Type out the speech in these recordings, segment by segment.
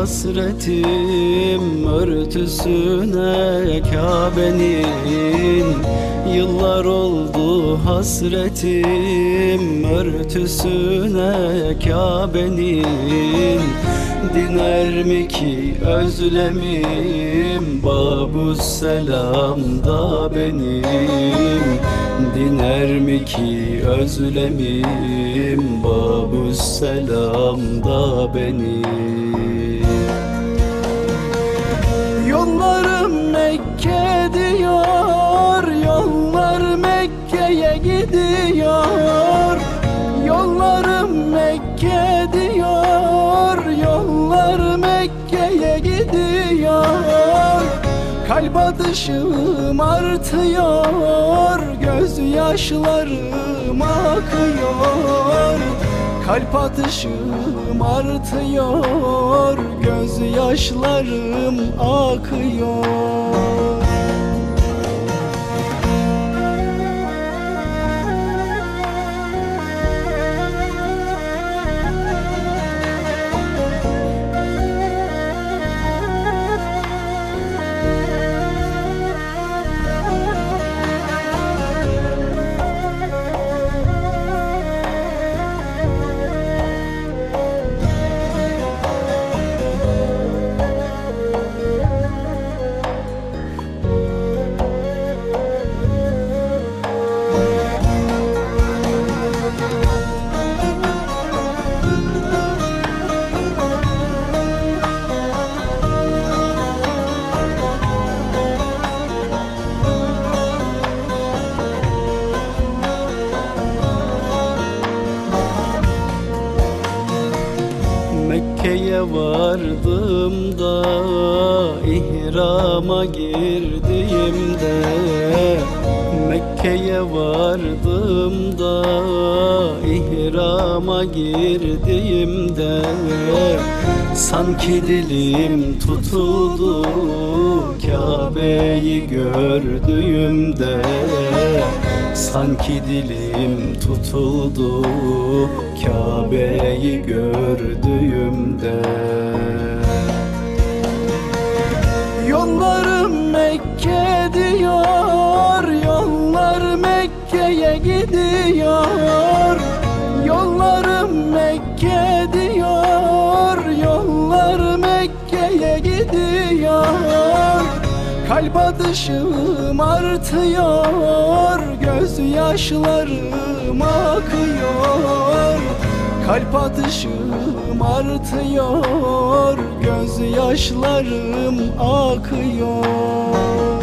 hasretim örtüsüne Kabe'nin. Yıllar oldu hasretim örtüsüne Kabe'nin. Diner mi ki özlemim? Babus selam da benim. Diner mi ki özlemim? Babus selam da benim gidiyor. Yollarım Mekke diyor Yollar Mekke'ye gidiyor. Kalp atışım artıyor. Gözyaşlarım akıyor. Kalp atışım artıyor. Gözyaşlarım akıyor Mekke'ye vardığımda ihrama girdiğimde Mekke'ye vardığımda ihrama girdiğimde Sanki dilim tutuldu Kabe'yi gördüğümde Sanki dilim tutuldu Kabe'yi gördüğümde. Yollarım Mekke diyor Yollar Mekke'ye gidiyor. Yollarım Mekke diyor Yollar Mekke'ye gidiyor Kalp atışım artıyor Gözyaşlarım akıyor. Kalp atışım artıyor Gözyaşlarım akıyor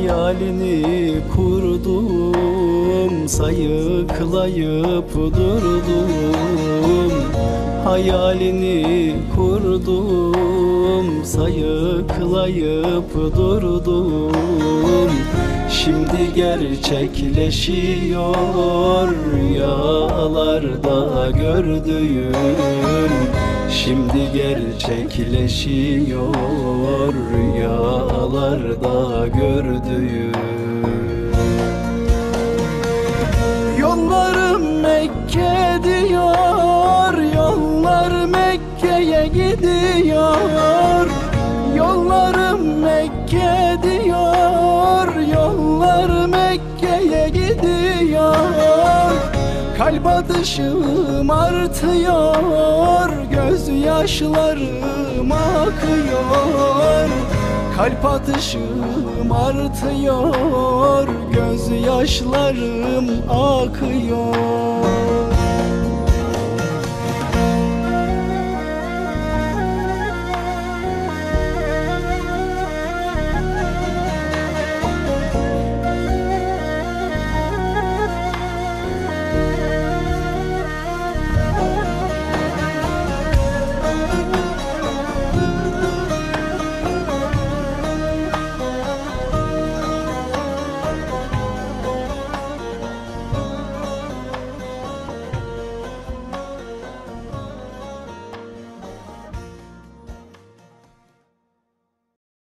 Hayalini kurdum Sayıklayıp durdum. Hayalini kurdum Sayıklayıp durdum. Şimdi gerçekleşiyor Rüyalarda gördüğüm Şimdi gerçekleşiyor Rüyalarda gördüğüm. Yollarım Mekke diyor Yollar Mekke'ye gidiyor. Yollarım Mekke diyor Yollar Mekke'ye gidiyor. Kalp atışım artıyor Gözyaşlarım akıyor Kalp atışım artıyor Gözyaşlarım akıyor